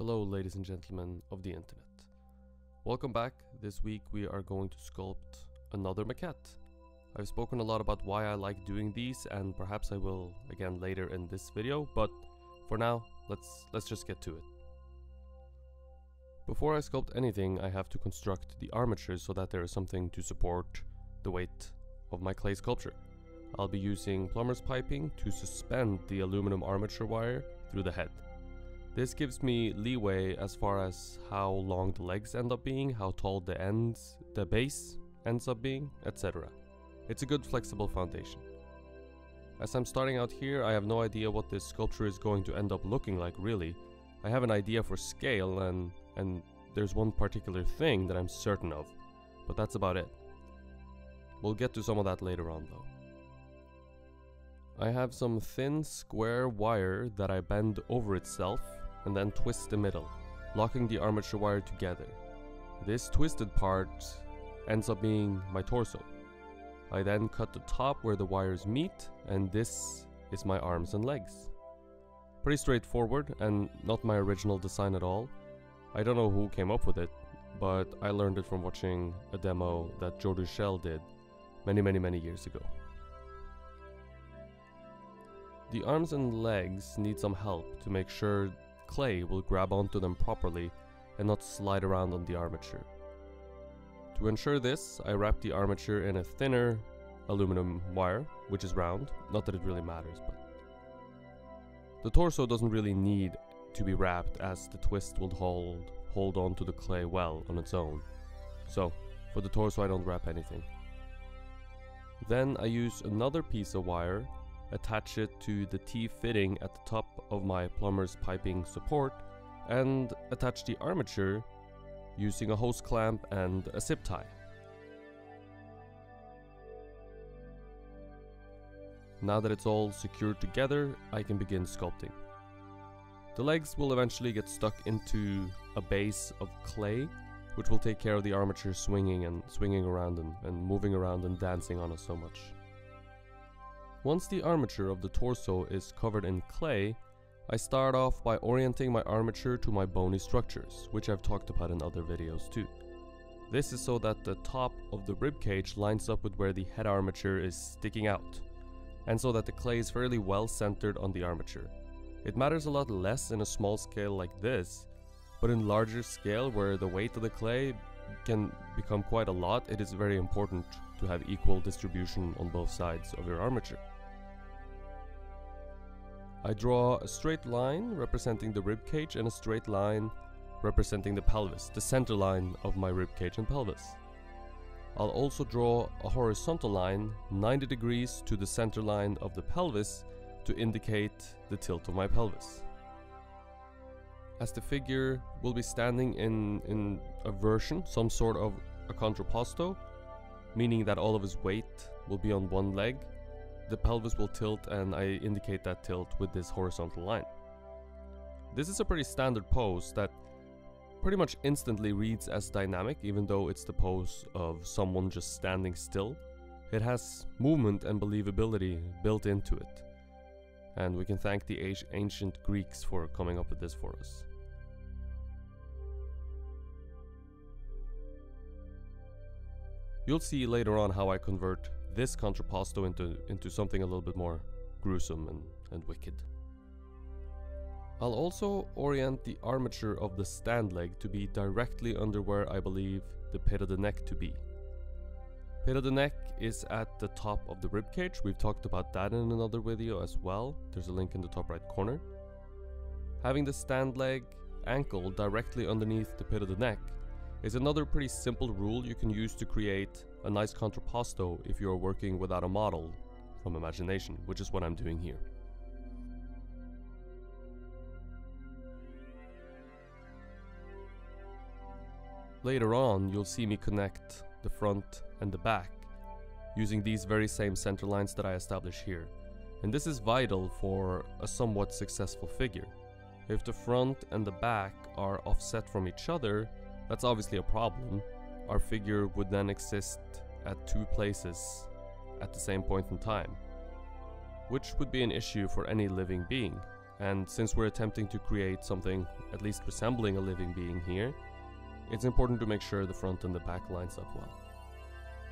Hello, ladies and gentlemen of the internet. Welcome back. This week we are going to sculpt another maquette. I've spoken a lot about why I like doing these, and perhaps I will again later in this video, but for now, let's, let's just get to it. Before I sculpt anything, I have to construct the armature so that there is something to support the weight of my clay sculpture. I'll be using plumber's piping to suspend the aluminum armature wire through the head. This gives me leeway as far as how long the legs end up being, how tall the ends, the base ends up being, etc. It's a good flexible foundation. As I'm starting out here, I have no idea what this sculpture is going to end up looking like really. I have an idea for scale and, and there's one particular thing that I'm certain of, but that's about it. We'll get to some of that later on though. I have some thin square wire that I bend over itself and then twist the middle, locking the armature wire together. This twisted part ends up being my torso. I then cut the top where the wires meet and this is my arms and legs. Pretty straightforward and not my original design at all. I don't know who came up with it, but I learned it from watching a demo that Joe Duchel did many many many years ago. The arms and legs need some help to make sure clay will grab onto them properly and not slide around on the armature. To ensure this, I wrap the armature in a thinner aluminum wire, which is round, not that it really matters, but... The torso doesn't really need to be wrapped as the twist will hold, hold on to the clay well on its own. So, for the torso I don't wrap anything. Then I use another piece of wire attach it to the T-fitting at the top of my plumber's piping support, and attach the armature using a hose clamp and a zip tie. Now that it's all secured together, I can begin sculpting. The legs will eventually get stuck into a base of clay, which will take care of the armature swinging and swinging around and, and moving around and dancing on us so much. Once the armature of the torso is covered in clay, I start off by orienting my armature to my bony structures, which I've talked about in other videos too. This is so that the top of the rib cage lines up with where the head armature is sticking out, and so that the clay is fairly well centered on the armature. It matters a lot less in a small scale like this, but in larger scale where the weight of the clay can become quite a lot, it is very important to have equal distribution on both sides of your armature. I draw a straight line representing the rib cage and a straight line representing the pelvis, the center line of my rib cage and pelvis. I'll also draw a horizontal line 90 degrees to the center line of the pelvis to indicate the tilt of my pelvis. As the figure will be standing in, in a version, some sort of a contrapposto, meaning that all of his weight will be on one leg, the pelvis will tilt and I indicate that tilt with this horizontal line. This is a pretty standard pose that pretty much instantly reads as dynamic even though it's the pose of someone just standing still. It has movement and believability built into it. And we can thank the ancient Greeks for coming up with this for us. You'll see later on how I convert this contrapposto into, into something a little bit more gruesome and, and wicked. I'll also orient the armature of the stand leg to be directly under where I believe the pit of the neck to be. Pit of the neck is at the top of the rib cage. We've talked about that in another video as well. There's a link in the top right corner. Having the stand leg ankle directly underneath the pit of the neck is another pretty simple rule you can use to create a nice contrapposto if you're working without a model from imagination, which is what I'm doing here. Later on, you'll see me connect the front and the back using these very same center lines that I establish here. And this is vital for a somewhat successful figure. If the front and the back are offset from each other, that's obviously a problem. Our figure would then exist at two places at the same point in time, which would be an issue for any living being, and since we're attempting to create something at least resembling a living being here, it's important to make sure the front and the back lines up well.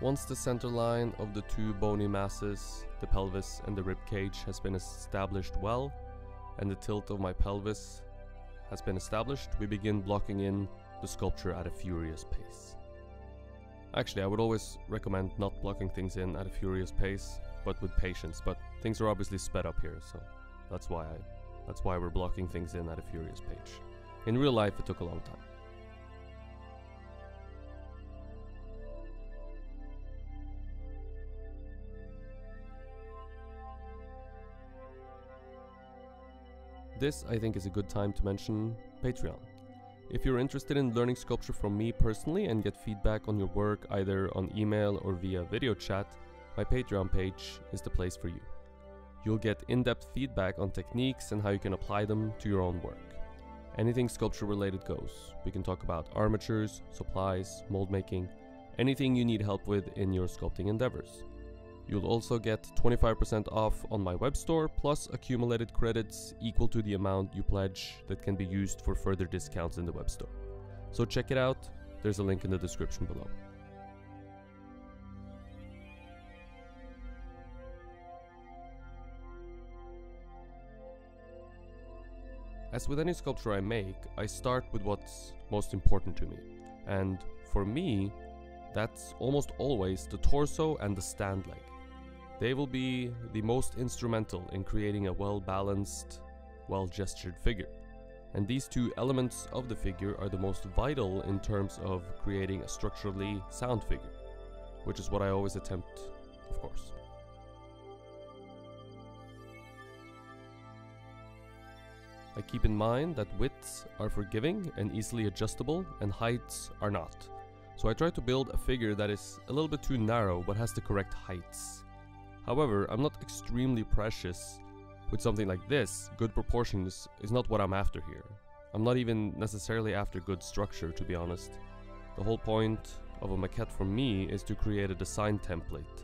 Once the center line of the two bony masses, the pelvis and the rib cage has been established well, and the tilt of my pelvis has been established, we begin blocking in the sculpture at a furious pace. Actually, I would always recommend not blocking things in at a furious pace, but with patience, but things are obviously sped up here, so that's why I that's why we're blocking things in at a furious pace. In real life it took a long time. This, I think, is a good time to mention Patreon. If you're interested in learning sculpture from me personally and get feedback on your work either on email or via video chat, my Patreon page is the place for you. You'll get in depth feedback on techniques and how you can apply them to your own work. Anything sculpture related goes. We can talk about armatures, supplies, mold making, anything you need help with in your sculpting endeavors. You'll also get 25% off on my web store, plus accumulated credits equal to the amount you pledge that can be used for further discounts in the web store. So check it out, there's a link in the description below. As with any sculpture I make, I start with what's most important to me. And for me, that's almost always the torso and the stand leg. They will be the most instrumental in creating a well balanced, well gestured figure. And these two elements of the figure are the most vital in terms of creating a structurally sound figure, which is what I always attempt, of course. I keep in mind that widths are forgiving and easily adjustable, and heights are not. So I try to build a figure that is a little bit too narrow but has the correct heights. However, I'm not extremely precious with something like this. Good proportions is not what I'm after here. I'm not even necessarily after good structure, to be honest. The whole point of a maquette for me is to create a design template,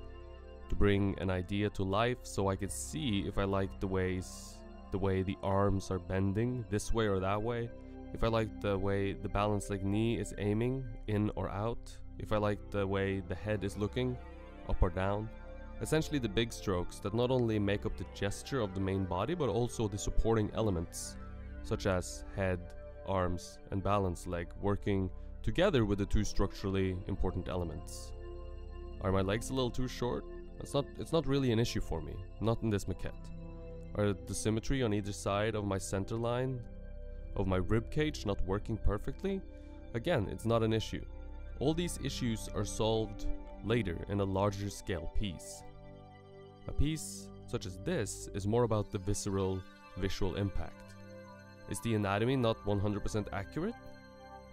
to bring an idea to life so I can see if I like the ways the way the arms are bending this way or that way, if I like the way the balanced leg knee is aiming in or out, if I like the way the head is looking up or down. Essentially the big strokes that not only make up the gesture of the main body but also the supporting elements, such as head, arms, and balance leg working together with the two structurally important elements. Are my legs a little too short? It's not, it's not really an issue for me, not in this maquette. Are the symmetry on either side of my center line of my rib cage not working perfectly? Again, it's not an issue. All these issues are solved later in a larger scale piece. A piece such as this is more about the visceral, visual impact. Is the anatomy not 100% accurate?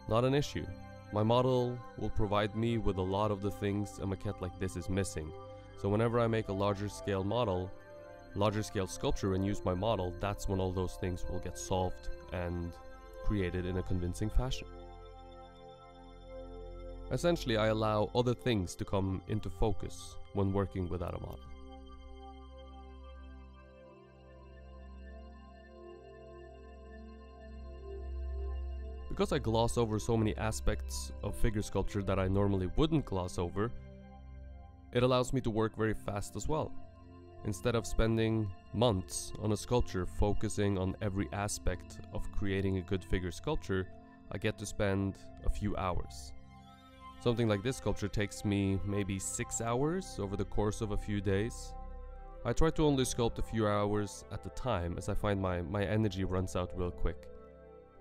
Not an issue. My model will provide me with a lot of the things a maquette like this is missing, so whenever I make a larger scale model, larger scale sculpture and use my model, that's when all those things will get solved and created in a convincing fashion. Essentially, I allow other things to come into focus when working without a model. Because I gloss over so many aspects of figure sculpture that I normally wouldn't gloss over, it allows me to work very fast as well. Instead of spending months on a sculpture focusing on every aspect of creating a good figure sculpture, I get to spend a few hours. Something like this sculpture takes me maybe 6 hours over the course of a few days. I try to only sculpt a few hours at a time as I find my, my energy runs out real quick.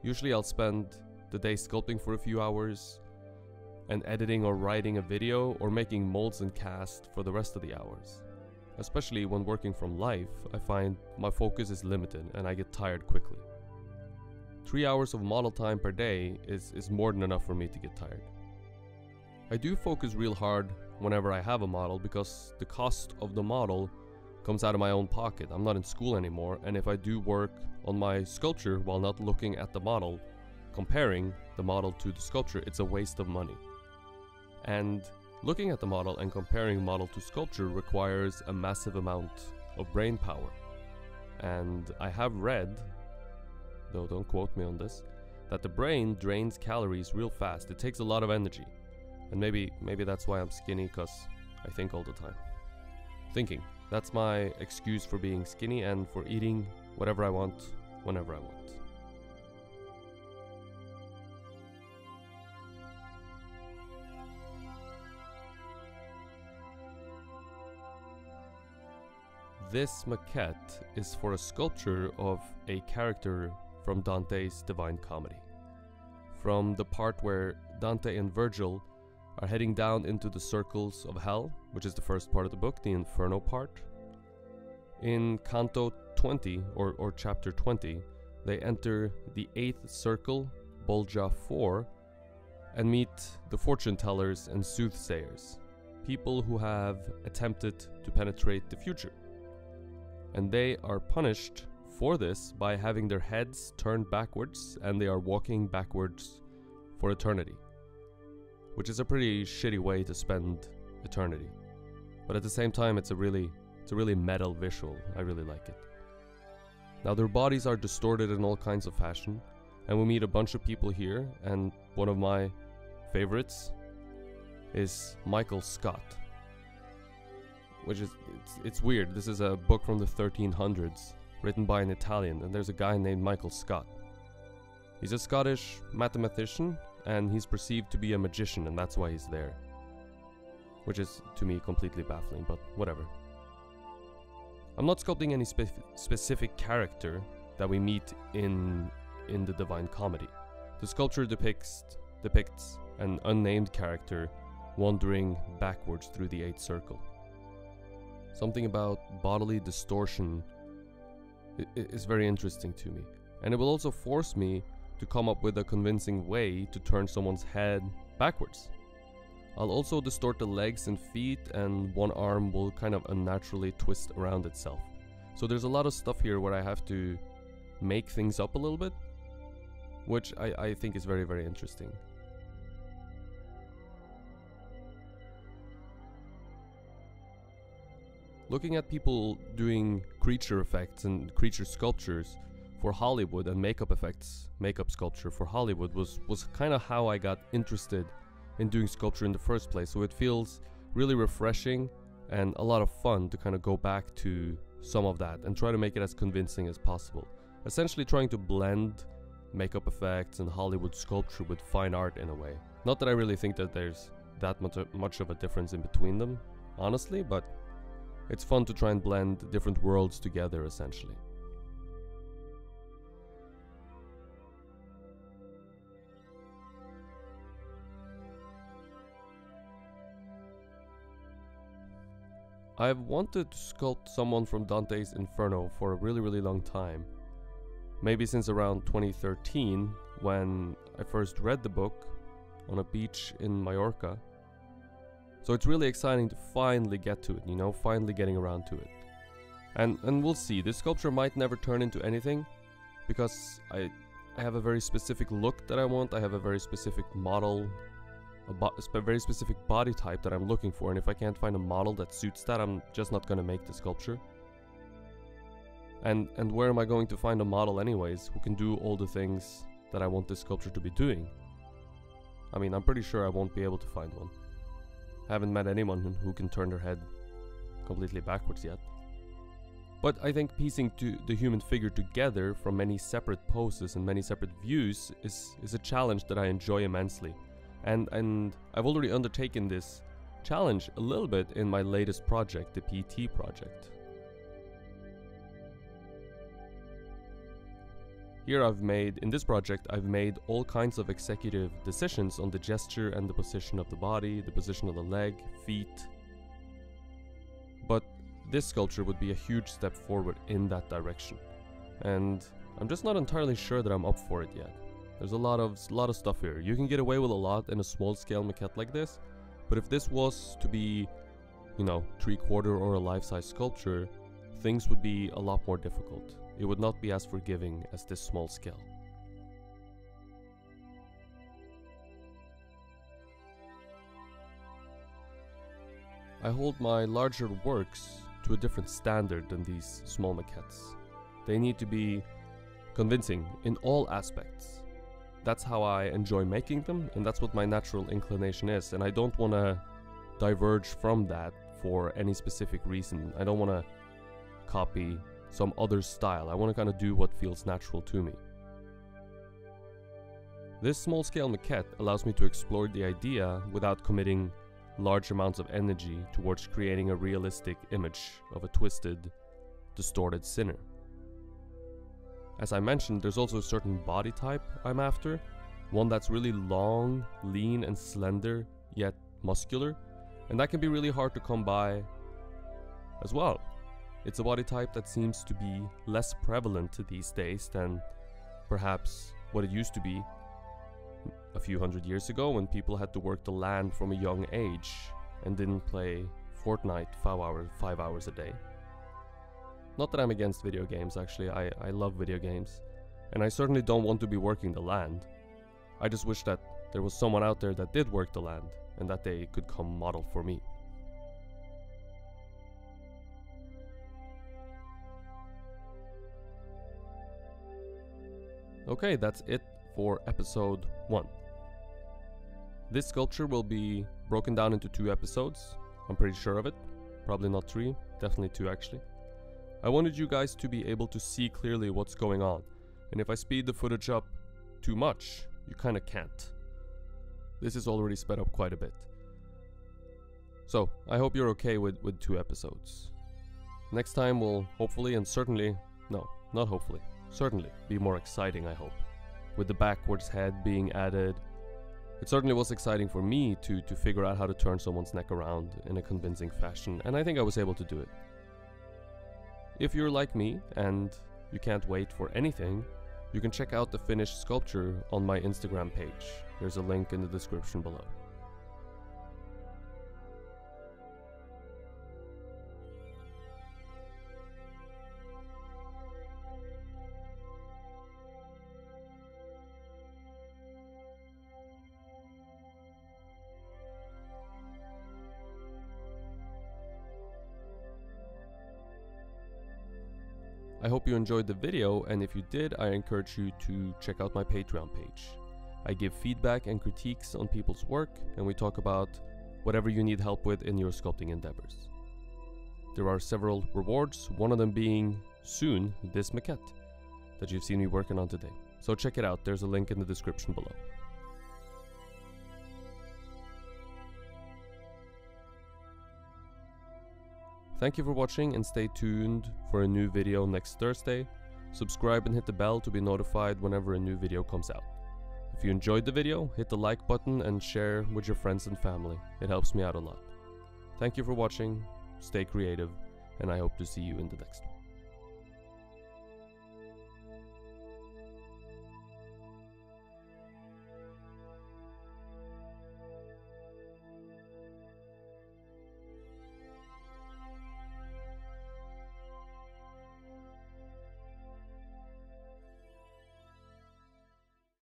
Usually I'll spend the day sculpting for a few hours and editing or writing a video or making molds and cast for the rest of the hours. Especially when working from life, I find my focus is limited and I get tired quickly. 3 hours of model time per day is, is more than enough for me to get tired. I do focus real hard whenever I have a model because the cost of the model comes out of my own pocket. I'm not in school anymore, and if I do work on my sculpture while not looking at the model, comparing the model to the sculpture, it's a waste of money. And looking at the model and comparing model to sculpture requires a massive amount of brain power. and I have read, though don't quote me on this, that the brain drains calories real fast. It takes a lot of energy. And maybe maybe that's why I'm skinny cuz I think all the time. Thinking. That's my excuse for being skinny and for eating whatever I want whenever I want. This maquette is for a sculpture of a character from Dante's Divine Comedy. From the part where Dante and Virgil are heading down into the circles of hell, which is the first part of the book, the Inferno part. In Canto 20, or, or chapter 20, they enter the eighth circle, Bolgia 4, and meet the fortune tellers and soothsayers, people who have attempted to penetrate the future and they are punished for this by having their heads turned backwards and they are walking backwards for eternity. Which is a pretty shitty way to spend eternity. But at the same time it's a really it's a really metal visual. I really like it. Now their bodies are distorted in all kinds of fashion and we meet a bunch of people here and one of my favorites is Michael Scott which is it's, it's weird. This is a book from the 1300s, written by an Italian, and there's a guy named Michael Scott. He's a Scottish mathematician, and he's perceived to be a magician, and that's why he's there. Which is, to me, completely baffling, but whatever. I'm not sculpting any spe- specific character that we meet in in the Divine Comedy. The sculpture depicts depicts an unnamed character wandering backwards through the eighth circle. Something about bodily distortion is very interesting to me. And it will also force me to come up with a convincing way to turn someone's head backwards. I'll also distort the legs and feet, and one arm will kind of unnaturally twist around itself. So there's a lot of stuff here where I have to make things up a little bit, which I, I think is very, very interesting. looking at people doing creature effects and creature sculptures for Hollywood and makeup effects, makeup sculpture for Hollywood was was kind of how I got interested in doing sculpture in the first place. So it feels really refreshing and a lot of fun to kind of go back to some of that and try to make it as convincing as possible. Essentially trying to blend makeup effects and Hollywood sculpture with fine art in a way. Not that I really think that there's that much, much of a difference in between them, honestly, but it's fun to try and blend different worlds together essentially. I've wanted to sculpt someone from Dante's Inferno for a really really long time. Maybe since around 2013 when I first read the book on a beach in Mallorca so it's really exciting to finally get to it, you know, finally getting around to it. And and we'll see. This sculpture might never turn into anything because I I have a very specific look that I want. I have a very specific model, a, a very specific body type that I'm looking for. And if I can't find a model that suits that, I'm just not gonna make the sculpture. And and where am I going to find a model anyways who can do all the things that I want this sculpture to be doing? I mean, I'm pretty sure I won't be able to find one. Haven't met anyone who can turn their head completely backwards yet. But I think piecing the human figure together from many separate poses and many separate views is, is a challenge that I enjoy immensely. And, and I've already undertaken this challenge a little bit in my latest project, the PT project. Here I've made, in this project, I've made all kinds of executive decisions on the gesture and the position of the body, the position of the leg, feet. But this sculpture would be a huge step forward in that direction. And I'm just not entirely sure that I'm up for it yet. There's a lot of lot of stuff here. You can get away with a lot in a small scale maquette like this, but if this was to be, you know, three quarter or a life size sculpture, things would be a lot more difficult it would not be as forgiving as this small scale. I hold my larger works to a different standard than these small maquettes. They need to be convincing in all aspects. That's how I enjoy making them, and that's what my natural inclination is. And I don't want to diverge from that for any specific reason. I don't want to copy some other style. I want to kind of do what feels natural to me. This small scale maquette allows me to explore the idea without committing large amounts of energy towards creating a realistic image of a twisted, distorted sinner. As I mentioned, there's also a certain body type I'm after, one that's really long, lean, and slender, yet muscular, and that can be really hard to come by as well. It's a body type that seems to be less prevalent these days than perhaps what it used to be a few hundred years ago when people had to work the land from a young age and didn't play Fortnite five hours, five hours a day. Not that I'm against video games, actually, I, I love video games. And I certainly don't want to be working the land. I just wish that there was someone out there that did work the land and that they could come model for me. Okay, that's it for episode 1. This sculpture will be broken down into two episodes. I'm pretty sure of it. Probably not three, definitely two actually. I wanted you guys to be able to see clearly what's going on. And if I speed the footage up too much, you kinda can't. This is already sped up quite a bit. So, I hope you're okay with, with two episodes. Next time will hopefully and certainly, no, not hopefully, certainly be more exciting, I hope. With the backwards head being added, it certainly was exciting for me to, to figure out how to turn someone's neck around in a convincing fashion, and I think I was able to do it. If you're like me and you can't wait for anything, you can check out the finished sculpture on my Instagram page. There's a link in the description below. I hope you enjoyed the video and if you did, I encourage you to check out my Patreon page. I give feedback and critiques on people's work and we talk about whatever you need help with in your sculpting endeavors. There are several rewards, one of them being soon this maquette that you've seen me working on today. So check it out, there's a link in the description below. Thank you for watching and stay tuned for a new video next Thursday. Subscribe and hit the bell to be notified whenever a new video comes out. If you enjoyed the video, hit the like button and share with your friends and family. It helps me out a lot. Thank you for watching, stay creative, and I hope to see you in the next one.